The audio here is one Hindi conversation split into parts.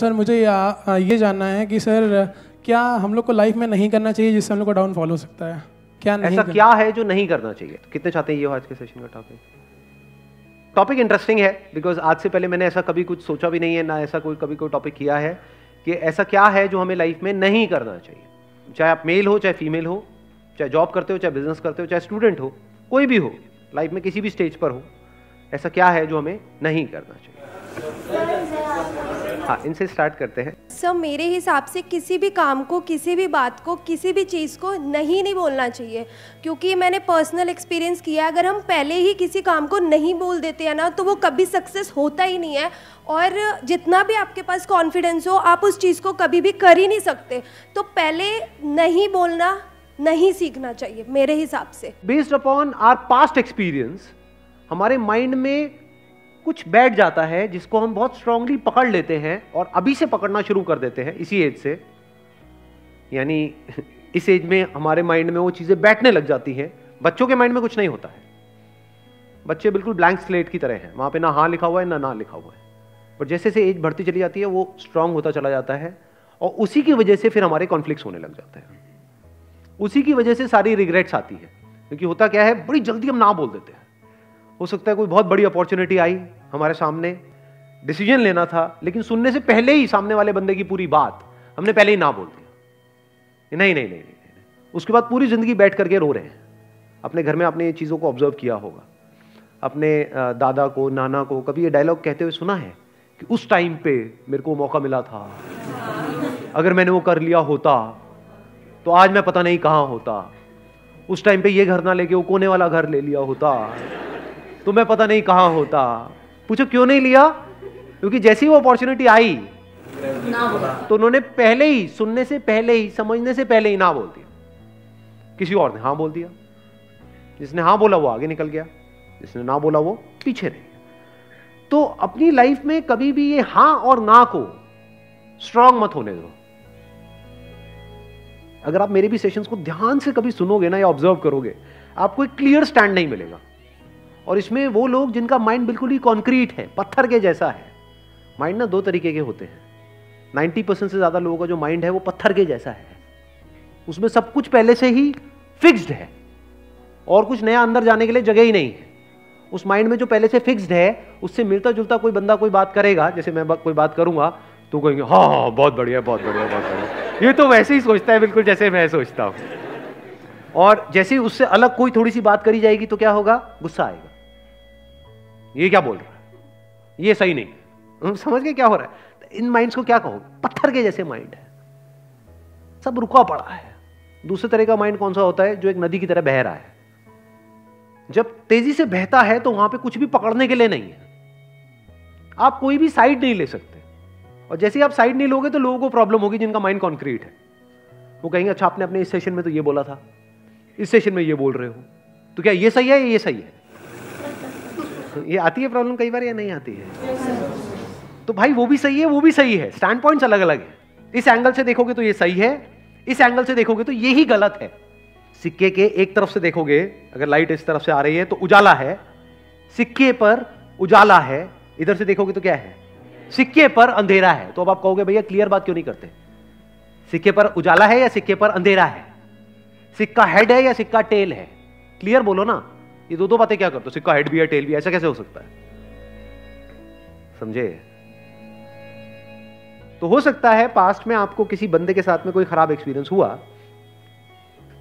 सर मुझे या, ये जानना है कि सर क्या हम लोग को लाइफ में नहीं करना चाहिए जिससे हम लोग को डाउनफॉल हो सकता है? क्या नहीं ऐसा क्या है जो नहीं करना चाहिए? कितने चाहते हैं ये हो आज के सेशन का टॉपिक टॉपिक इंटरेस्टिंग है बिकॉज़ आज से पहले मैंने ऐसा कभी कुछ सोचा भी नहीं है ना ऐसा कोई कभी कोई टॉपिक किया है कि ऐसा क्या है जो हमें लाइफ में नहीं करना चाहिए। चाहे आप मेल हो चाहे फीमेल हो चाहे जॉब करते हो चाहे बिज़नेस करते हो चाहे स्टूडेंट हो कोई भी हो लाइफ में किसी भी स्टेज पर हो ऐसा क्या है जो हमें नहीं करना चाहिए? हाँ इनसे स्टार्ट करते हैं। सर मेरे हिसाब से किसी भी काम को किसी भी बात को किसी भी चीज़ को नहीं नहीं बोलना चाहिए। क्योंकि मैंने पर्सनल एक्सपीरियंस किया अगर हम पहले ही किसी काम को नहीं बोल देते हैं ना तो वो कभी सक्सेस होता ही नहीं है। और जितना भी आपके पास कॉन्फिडेंस हो आप उस चीज़ को कभी भी कर ही नहीं सकते। तो पहले नहीं बोलना नहीं सीखना चाहिए मेरे हिसाब से। Based upon our past experience हमारे माइंड में कुछ बैठ जाता है जिसको हम बहुत स्ट्रांगली पकड़ लेते हैं और अभी से पकड़ना शुरू कर देते हैं इसी एज से। यानी इस एज में हमारे माइंड में वो चीज़ें बैठने लग जाती हैं। बच्चों के माइंड में कुछ नहीं होता है। बच्चे बिल्कुल ब्लैंक स्लेट की तरह हैं। वहाँ पे ना हाँ लिखा हुआ है, ना ना लिखा हुआ है। पर जैसे जैसे एज बढ़ती चली जाती है, वो स्ट्रांग होता चला जाता है और उसी की वजह से फिर हमारे कॉन्फ्लिक्ट होने लग जाते हैं। उसी की वजह से सारी रिग्रेट्स आती है। क्योंकि होता क्या है, बड़ी जल्दी हम ना बोल देते हैं। हो सकता है कोई बहुत बड़ी अपॉर्चुनिटी आई हमारे सामने। डिसीज़न लेना था लेकिन सुनने से पहले ही सामने वाले बंदे की पूरी बात हमने पहले ही ना बोल दिया। नहीं नहीं नहीं नहीं, नहीं। उसके बाद पूरी ज़िंदगी बैठ करके रो रहे हैं। अपने घर में आपने ये चीज़ों को ऑब्ज़र्व किया होगा। अपने दादा को नाना को कभी ये डायलॉग कहते हुए सुना है कि उस टाइम पे मेरे को मौका मिला था। अगर मैंने वो कर लिया होता तो आज मैं पता नहीं कहाँ होता। उस टाइम पे ये घर ना लेके वो कोने वाला घर ले लिया होता। तो मैं पता नहीं कहाँ होता। पूछो क्यों नहीं लिया? क्योंकि जैसी वो अपॉर्चुनिटी आई तो उन्होंने पहले ही, सुनने से पहले ही, समझने से पहले ही ना बोल दिया। किसी और ने हाँ बोल दिया। जिसने हाँ बोला वो आगे निकल गया। जिसने ना बोला वो पीछे रह गया। तो अपनी लाइफ में कभी भी ये हाँ और ना को स्ट्रांग मत होने दो। अगर आप मेरे भी सेशंस को ध्यान से कभी सुनोगे ना या ऑब्ज़र्व करोगे, आपको एक क्लियर स्टैंड नहीं मिलेगा। और इसमें वो लोग जिनका माइंड बिल्कुल ही कॉन्क्रीट है, पत्थर के जैसा है। माइंड ना दो तरीके के होते हैं। नाइन्टी परसेंट से ज़्यादा लोगों का जो माइंड है वो पत्थर के जैसा है। उसमें सब कुछ पहले से ही फिक्स्ड है। और कुछ नया अंदर जाने के लिए जगह ही नहीं है। उस माइंड में जो पहले से फिक्स्ड है, उससे मिलता जुलता कोई बंदा कोई बात करेगा, जैसे मैं कोई बात करूँगा तो कहेंगे हाँ हाँ बहुत बढ़िया बहुत बढ़िया बहुत बढ़िया। ये तो वैसे ही सोचता है बिल्कुल जैसे मैं सोचता हूँ। और जैसे ही उससे अलग कोई थोड़ी सी बात करी जाएगी तो क्या होगा? गुस्सा आएगा। ये क्या बोल रहा है? ये सही नहीं समझ गए क्या हो रहा है? इन माइंड्स को क्या कहो? पत्थर के जैसे माइंड है। सब रुका पड़ा है। दूसरे तरह का माइंड कौन सा होता है? जो एक नदी की तरह बह रहा है। जब तेज़ी से बहता है तो वहाँ पे कुछ भी पकड़ने के लिए नहीं है। आप कोई भी साइड नहीं ले सकते। और जैसे ही आप साइड नहीं लोगे तो लोगों को प्रॉब्लम होगी जिनका माइंड कॉन्क्रीट है। वो कहेंगे अच्छा आपने अपने इस सेशन में तो ये बोला था। इस सेशन में ये बोल रहे हो। तो क्या ये सही है या ये सही है? ये आती है प्रॉब्लम कई बार या नहीं आती है? तो भाई वो भी सही है, वो भी सही है। स्टैंड पॉइंट अलग अलग है। इस एंगल से देखोगे तो ये सही है, इस एंगल से देखोगे तो ये ही गलत है। सिक्के के एक तरफ़ से देखोगे, अगर लाइट इस तरफ़ से आ रही है तो उजाला है। सिक्के पर उजाला है, इधर से देखोगे तो क्या है? सिक्के पर अंधेरा है। तो अब आप कहोगे, भैया क्लियर बात क्यों नहीं करते? सिक्के पर उजाला है या सिक्के पर अंधेरा है? सिक्का हेड है या सिक्का टेल है? क्लियर बोलो ना। ये दो दो बातें क्या करते हो सिक्का हेड भी है, टेल भी ऐसा कैसे हो सकता है? समझे? तो हो सकता है पास्ट में आपको किसी बंदे के साथ में कोई खराब एक्सपीरियंस हुआ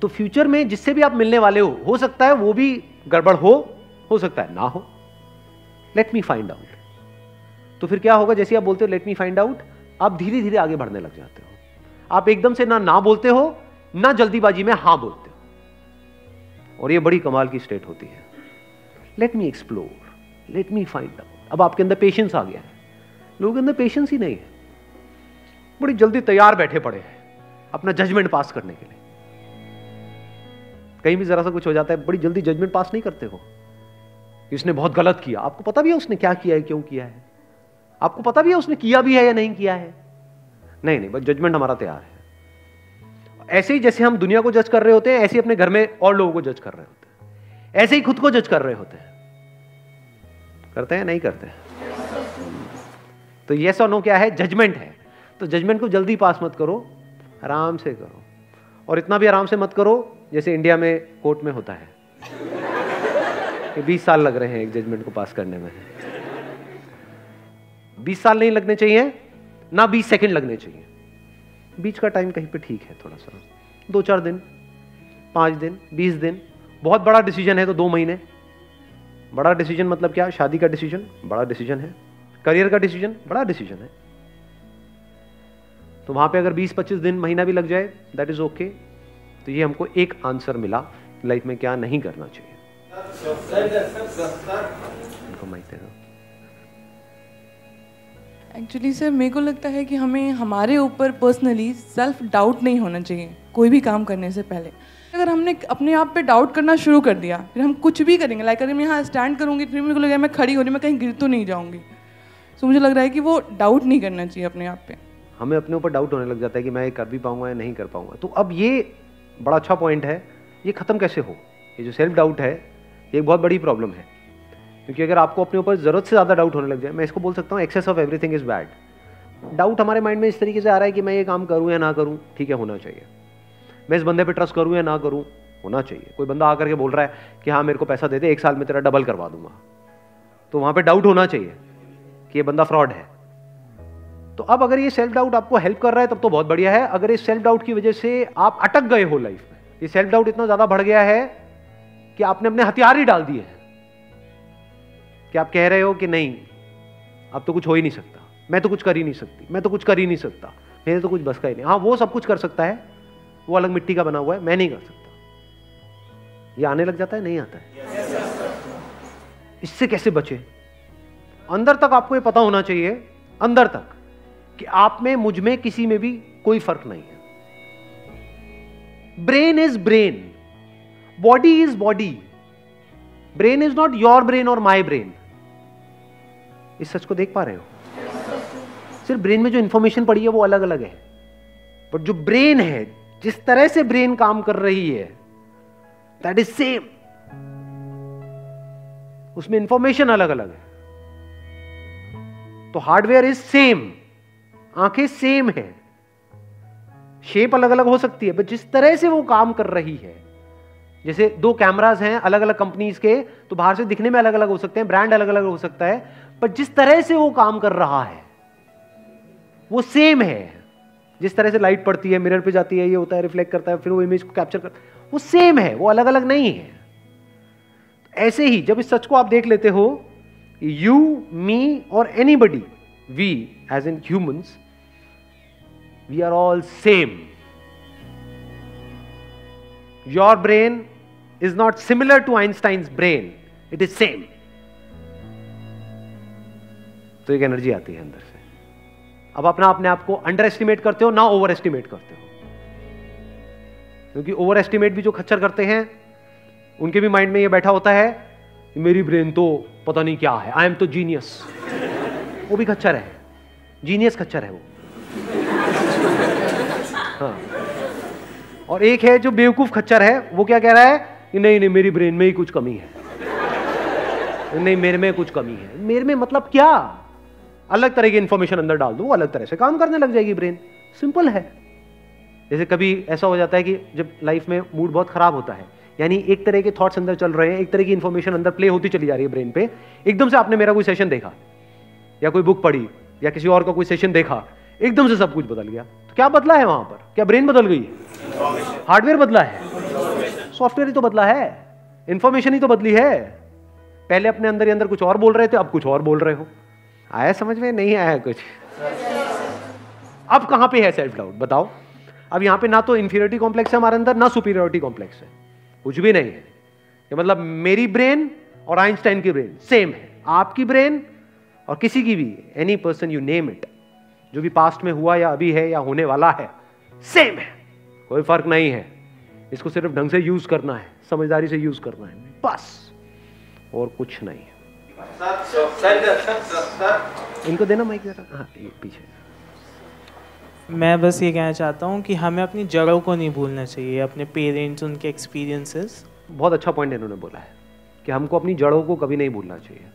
तो फ्यूचर में जिससे भी आप मिलने वाले हो हो सकता है वो भी गड़बड़ हो हो सकता है ना हो। लेट मी फाइंड आउट तो फिर क्या होगा? जैसे आप बोलते हो लेट मी फाइंड आउट आप धीरे धीरे आगे बढ़ने लग जाते हो। आप एकदम से ना ना बोलते हो, ना जल्दीबाजी में हाँ बोलते और ये बड़ी कमाल की स्टेट होती है। Let me explore let me find out अब आपके अंदर पेशेंस आ गया है। लोगों के अंदर पेशेंस ही नहीं है। बड़ी जल्दी तैयार बैठे पड़े हैं अपना जजमेंट पास करने के लिए। कहीं भी जरा सा कुछ हो जाता है, बड़ी जल्दी जजमेंट पास नहीं करते हो। इसने बहुत गलत किया। आपको पता भी है उसने क्या किया है, क्यों किया है? आपको पता भी है उसने किया भी है या नहीं किया है? नहीं नहीं, बस जजमेंट हमारा तैयार है। ऐसे ही जैसे हम दुनिया को जज कर रहे होते हैं, ऐसे ही अपने घर में और लोगों को जज कर रहे होते हैं। ऐसे ही खुद को जज कर रहे होते हैं। करते हैं, नहीं करते हैं? तो ये और नो क्या है? जजमेंट है। तो जजमेंट को जल्दी पास मत करो, आराम से करो। और इतना भी आराम से मत करो, जैसे इंडिया में कोर्ट में होता है। कि 20 साल लग रहे हैं एक जजमेंट को पास करने में। 20 साल नहीं लगने चाहिए, ना 20 सेकंड लगने चाहिए। बीच का टाइम कहीं पे ठीक है थोड़ा सा। दो चार दिन, पाँच दिन, बीस दिन, बहुत बड़ा डिसीज़न है तो दो महीने। बड़ा डिसीज़न मतलब क्या? शादी का डिसीज़न बड़ा डिसीज़न है। करियर का डिसीज़न बड़ा डिसीज़न है। तो वहाँ पे अगर 20-25 दिन, महीना भी लग जाए दैट इज़ ओके तो ये हमको एक आंसर मिला लाइफ में क्या नहीं करना चाहिए। एक्चुअली सर मेरे को लगता है कि हमें हमारे ऊपर पर्सनली सेल्फ डाउट नहीं होना चाहिए, कोई भी काम करने से पहले। अगर हमने अपने आप पे डाउट करना शुरू कर दिया, फिर हम कुछ भी करेंगे लाइक अगर मैं यहाँ स्टैंड करूँगी, फिर मेरे को लगेगा मैं खड़ी हो रही मैं कहीं गिर तो नहीं जाऊँगी। सो मुझे लग रहा है कि वो डाउट नहीं करना चाहिए अपने आप पे। हमें अपने ऊपर डाउट होने लग जाता है कि मैं ये कर भी पाऊँगा या नहीं कर पाऊँगा। तो अब ये बड़ा अच्छा पॉइंट है, ये ख़त्म कैसे हो? ये जो सेल्फ डाउट है, ये एक बहुत बड़ी प्रॉब्लम है। क्योंकि अगर आपको अपने ऊपर ज़रूरत से ज़्यादा डाउट होने लग जाए, मैं इसको बोल सकता हूँ excess of everything is bad doubt हमारे माइंड में इस तरीके से आ रहा है कि मैं ये काम करूँ या ना करूँ, ठीक है, होना चाहिए. मैं इस बंदे पे ट्रस्ट करूँ या ना करूँ, होना चाहिए. कोई बंदा आकर के बोल रहा है कि हाँ मेरे को पैसा दे दे, एक साल में तेरा डबल करवा दूँगा. तो वहाँ पे डाउट होना चाहिए कि ये बंदा फ्रॉड है. तो अब अगर ये सेल्फ डाउट आपको हेल्प कर रहा है, तब तो बहुत बढ़िया है. अगर इस सेल्फ डाउट की वजह से आप अटक गए हो लाइफ में, ये सेल्फ डाउट इतना ज़्यादा बढ़ गया है कि आपने अपने हथियार ही डाल दिए हैं. कि आप कह रहे हो कि नहीं, अब तो कुछ हो ही नहीं सकता। मैं तो कुछ कर ही नहीं सकती, मैं तो कुछ कर ही नहीं सकता। मेरे तो कुछ बस का ही नहीं। हाँ वो सब कुछ कर सकता है, वो अलग मिट्टी का बना हुआ है, मैं नहीं कर सकता। ये आने लग जाता है, नहीं आता है? इससे कैसे बचे? अंदर तक आपको ये पता होना चाहिए, अंदर तक, कि आप में, मुझमें, किसी में भी कोई फ़र्क नहीं है। Brain is brain, body is body. Brain is not your brain और माई ब्रेन। इस सच को देख पा रहे हो? सिर्फ़ ब्रेन में जो इंफॉर्मेशन पड़ी है, वो अलग अलग है। बट जो ब्रेन है, जिस तरह से ब्रेन काम कर रही है दैट इज़ सेम उसमें इंफॉर्मेशन अलग अलग है। तो हार्डवेयर इज़ सेम आँखें सेम है। शेप अलग अलग हो सकती है बट जिस तरह से वो काम कर रही है, जैसे दो कैमराज हैं अलग अलग कंपनीज़ के तो बाहर से दिखने में अलग अलग हो सकते हैं ब्रांड अलग अलग हो सकता है पर जिस तरह से वो काम कर रहा है, वो सेम है। जिस तरह से लाइट पड़ती है मिरर पे जाती है, ये होता है रिफ्लेक्ट करता है, फिर वो इमेज को कैप्चर करता है वो सेम है, वो अलग अलग नहीं है। ऐसे ही जब इस सच को आप देख लेते हो यू मी और anybody we as in humans we are all same your brain is not similar to Einstein's brain it is same. तो एक एनर्जी आती है अंदर से। अब अपना अपने आप को अंडर एस्टिमेट करते हो, ना ओवर एस्टिमेट करते हो। क्योंकि ओवर एस्टिमेट भी जो खच्चर करते हैं, उनके भी माइंड में ये बैठा होता है मेरी ब्रेन तो पता नहीं क्या है आई एम तो जीनियस वो भी खच्चर है। जीनियस खच्चर है वो। हाँ। और एक है जो बेवकूफ़ खच्चर है, वो क्या कह रहा है कि नहीं नहीं, मेरी ब्रेन में ही कुछ कमी है। नहीं, मेरे में कुछ कमी है। मेरे में मतलब क्या? अलग तरह की इंफॉर्मेशन अंदर डाल दो अलग तरह से काम करने लग जाएगी ब्रेन सिंपल है। जैसे कभी ऐसा हो जाता है कि जब लाइफ में मूड बहुत खराब होता है, यानी एक तरह के थॉट्स अंदर चल रहे हैं, एक तरह की इंफॉर्मेशन अंदर प्ले होती चली जा रही है ब्रेन पे, एकदम से आपने मेरा कोई सेशन देखा, या कोई बुक पढ़ी, या किसी और का कोई सेशन देखा, एकदम से सब कुछ बदल गया। तो क्या बदला है वहाँ पर? क्या ब्रेन बदल गई हार्डवेयर बदला है। सॉफ्टवेयर ही तो बदला है। इंफॉर्मेशन ही तो बदली है। पहले अपने अंदर ही अंदर कुछ और बोल रहे थे, अब कुछ और बोल रहे हो। आया समझ में? नहीं आया कुछ। अब कहाँ पे है सेल्फ डाउट बताओ। अब यहाँ पे ना तो इंफीरियोरिटी कॉम्प्लेक्स है हमारे अंदर, ना सुपीरियोरिटी कॉम्प्लेक्स है। कुछ भी नहीं है। कि मतलब मेरी ब्रेन और आइंस्टाइन की ब्रेन सेम है। आपकी ब्रेन और किसी की भी any person you name it जो भी पास्ट में हुआ या अभी है या होने वाला है सेम है। कोई फ़र्क नहीं है। इसको सिर्फ़ ढंग से यूज़ करना है, समझदारी से यूज़ करना है। बस। और कुछ नहीं है। इनको देना माइक जरा। हाँ पीछे। मैं बस ये कहना चाहता हूँ कि हमें अपनी जड़ों को नहीं भूलना चाहिए अपने पेरेंट्स उनके एक्सपीरियंसेस बहुत अच्छा पॉइंट इन्होंने बोला है कि हमको अपनी जड़ों को कभी नहीं भूलना चाहिए।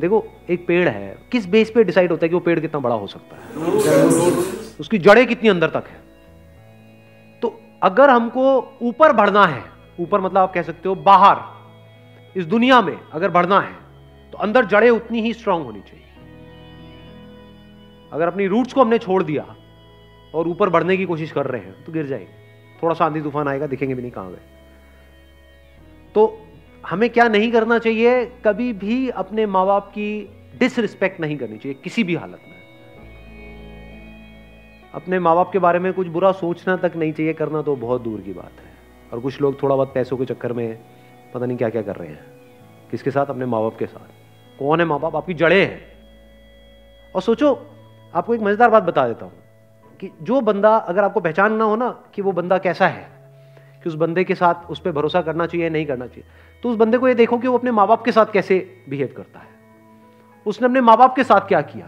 देखो एक पेड़ है किस बेस पे डिसाइड होता है कि वो पेड़ कितना बड़ा हो सकता है? उसकी जड़ें कितनी अंदर तक है? तो अगर हमको ऊपर बढ़ना है ऊपर मतलब आप कह सकते हो बाहर इस दुनिया में अगर बढ़ना है तो अंदर जड़ें उतनी ही स्ट्रांग होनी चाहिए। अगर अपनी रूट्स को हमने छोड़ दिया और ऊपर बढ़ने की कोशिश कर रहे हैं तो गिर जाएँगे। थोड़ा सा आंधी तूफ़ान आएगा, दिखेंगे भी नहीं कहाँ गए। तो हमें क्या नहीं करना चाहिए? कभी भी अपने माँ बाप की डिसरिस्पेक्ट नहीं करनी चाहिए, किसी भी हालत में। अपने माँ बाप के बारे में कुछ बुरा सोचना तक नहीं चाहिए, करना तो बहुत दूर की बात है। और कुछ लोग थोड़ा बहुत पैसों के चक्कर में पता नहीं क्या क्या कर रहे हैं। किसके साथ? अपने माँ बाप के साथ। कौन है माँ बाप आपकी जड़े हैं। और सोचो, आपको एक मज़ेदार बात बता देता हूँ कि जो बंदा अगर आपको पहचानना हो ना कि वो बंदा कैसा है, कि उस बंदे के साथ उस पर भरोसा करना चाहिए नहीं करना चाहिए तो उस बंदे को ये देखो कि वो अपने माँ बाप के साथ कैसे बिहेव करता है। उसने अपने माँ बाप के साथ क्या किया?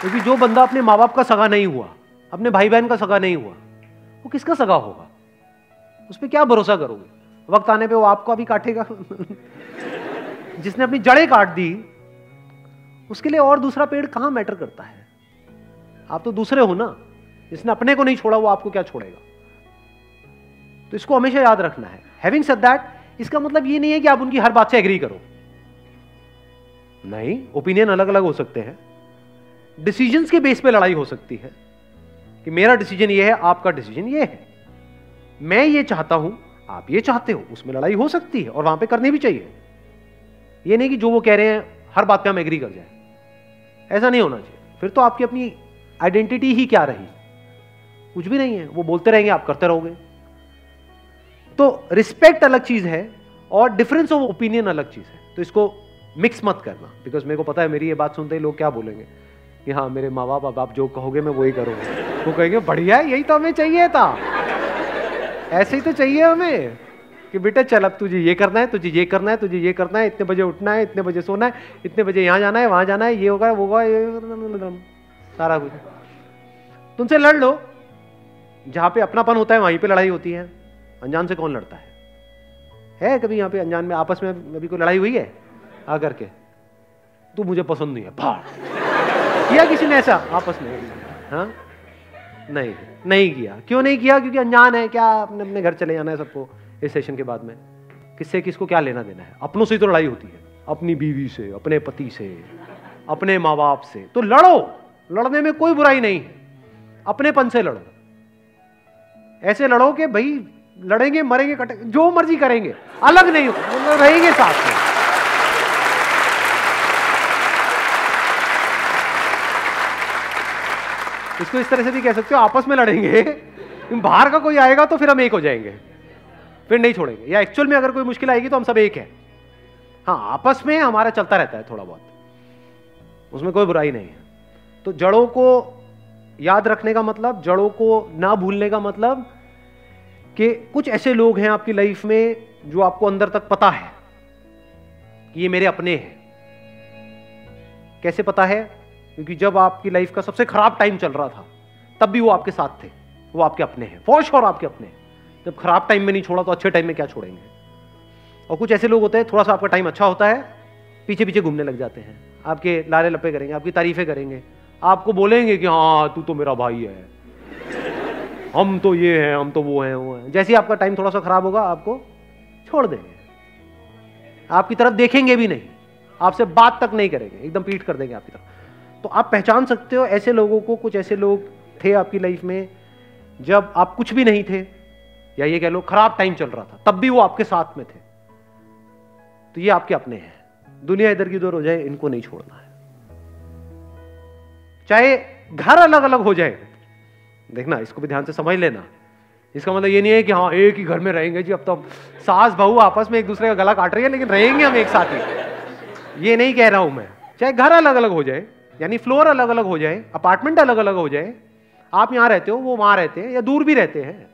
क्योंकि जो बंदा अपने माँ बाप का सगा नहीं हुआ, अपने भाई बहन का सगा नहीं हुआ, वो किसका सगा होगा? उस पर क्या भरोसा करोगे? वक्त आने पे वो आपको भी काटेगा। जिसने अपनी जड़ें काट दी, उसके लिए और दूसरा पेड़ कहाँ मैटर करता है? आप तो दूसरे हो ना। जिसने अपने को नहीं छोड़ा, वो आपको क्या छोड़ेगा? तो इसको हमेशा याद रखना है। हैविंग सेड दैट इसका मतलब ये नहीं है कि आप उनकी हर बात से एग्री करो। नहीं ओपिनियन अलग अलग हो सकते हैं। डिसीजंस के बेस पे लड़ाई हो सकती है कि मेरा डिसीज़न ये है, आपका डिसीज़न ये है। मैं ये चाहता हूँ, आप ये चाहते हो, उसमें लड़ाई हो सकती है और वहाँ पे करनी भी चाहिए। ये नहीं कि जो वो कह रहे हैं, हर बात पे हम एग्री कर जाए। ऐसा नहीं होना चाहिए। फिर तो आपकी अपनी आइडेंटिटी ही क्या रही? कुछ भी नहीं है, वो बोलते रहेंगे, आप करते रहोगे। तो रिस्पेक्ट अलग चीज़ है और डिफरेंस ऑफ़ ओपिनियन अलग चीज़ है। तो इसको मिक्स मत करना बिकॉज़ मेरे को पता है, मेरी ये बात सुनते ही लोग क्या बोलेंगे? कि हाँ मेरे माँ बाप अब आप जो कहोगे, मैं वही करूँगा। वो कहेंगे, बढ़िया यही तो हमें चाहिए था। ऐसे ही तो चाहिए हमें कि बेटा चल, अब तुझे ये करना है, तुझे ये करना है, तुझे ये करना है, इतने बजे उठना है, इतने बजे सोना है, इतने बजे यहाँ जाना है, वहाँ जाना है, ये होगा, वो होगा, ये सारा कुछ। तुमसे लड़ लो। जहाँ पे अपनापन होता है, वहीं पे लड़ाई होती है। अनजान से कौन लड़ता है? है कभी यहाँ पे अनजान में, आपस में अभी कोई लड़ाई हुई है? आकर के। तू मुझे पसंद नहीं है भाड़ किया किसी ने ऐसा? आपस में। हाँ? नहीं नहीं किया। क्यों नहीं किया? क्योंकि अनजान है। क्या अपने अपने घर चले जाना है सबको इस सेशन के बाद में? किससे किसको क्या लेना देना है? अपनों से ही तो लड़ाई होती है। अपनी बीवी से, अपने पति से, अपने माँ बाप से। तो लड़ो। लड़ने में कोई बुराई नहीं। है अपने पन से लड़ो। ऐसे लड़ो कि भाई, लड़ेंगे, मरेंगे, कटे जो मर्ज़ी करेंगे। अलग नहीं रहेंगे साथ में। इसको इस तरह से भी कह सकते हो, आपस में लड़ेंगे। बाहर का कोई आएगा तो फिर हम एक हो जाएँगे। फिर नहीं छोड़ेंगे। या एक्चुअल में अगर कोई मुश्किल आएगी तो हम सब एक है। हाँ आपस में हमारा चलता रहता है थोड़ा बहुत। उसमें कोई बुराई नहीं है। तो जड़ों को याद रखने का मतलब जड़ों को ना भूलने का मतलब कि कुछ ऐसे लोग हैं आपकी लाइफ में जो आपको अंदर तक पता है कि ये मेरे अपने हैं। कैसे पता है? क्योंकि जब आपकी लाइफ का सबसे खराब टाइम चल रहा था, तब भी वो आपके साथ थे। वो आपके अपने हैं। फॉर श्योर आपके अपने हैं। जब खराब टाइम में नहीं छोड़ा तो अच्छे टाइम में क्या छोड़ेंगे? और कुछ ऐसे लोग होते हैं, थोड़ा सा आपका टाइम अच्छा होता है पीछे पीछे घूमने लग जाते हैं। आपके लारे लपे करेंगे, आपकी तारीफें करेंगे। आपको बोलेंगे कि हाँ तू तो मेरा भाई है। हम तो ये हैं, हम तो वो हैं वो हैं। जैसे ही आपका टाइम थोड़ा सा खराब होगा, आपको छोड़ देंगे। आपकी तरफ़ देखेंगे भी नहीं। आपसे बात तक नहीं करेंगे। एकदम पीट कर देंगे आपकी तरफ़। तो आप पहचान सकते हो ऐसे लोगों को, कुछ ऐसे लोग थे आपकी लाइफ में, जब आप कुछ भी नहीं थे, या ये कह लो खराब टाइम चल रहा था, तब भी वो आपके साथ में थे। तो ये आपके अपने हैं। दुनिया इधर की उधर हो जाए, इनको नहीं छोड़ना है। चाहे घर अलग अलग हो जाए, देखना, इसको भी ध्यान से समझ लेना। इसका मतलब ये नहीं है कि हाँ एक ही घर में रहेंगे जी, अब तो सास बहू आपस में एक दूसरे का गला काट रही है, लेकिन रहेंगे हम एक साथ ही। ये नहीं कह रहा हूँ मैं। चाहे घर अलग अलग हो जाए यानी फ्लोर अलग अलग हो जाए, अपार्टमेंट अलग अलग हो जाए। आप यहाँ रहते हो, वो वहाँ रहते हैं, या दूर भी रहते हैं।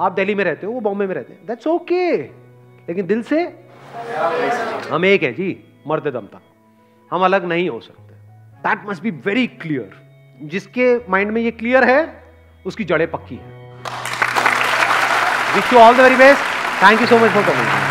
आप दिल्ली में रहते हो, वो बॉम्बे में रहते हैं। दैट्स ओके लेकिन दिल से हम एक है जी मर्द दम तक हम अलग नहीं हो सकते। That must be very clear जिसके माइंड में ये क्लियर है, उसकी जड़ें पक्की है। Wish you all the very best thank you so much for coming